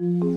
you